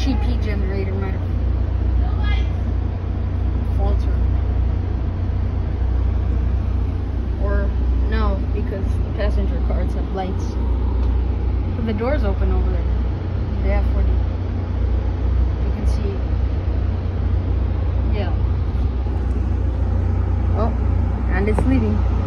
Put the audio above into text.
GP generator might have faltered. Or no, because the passenger cars have lights. But the door's open over there. They have 40. You can see. Yeah. Oh, and it's leaving.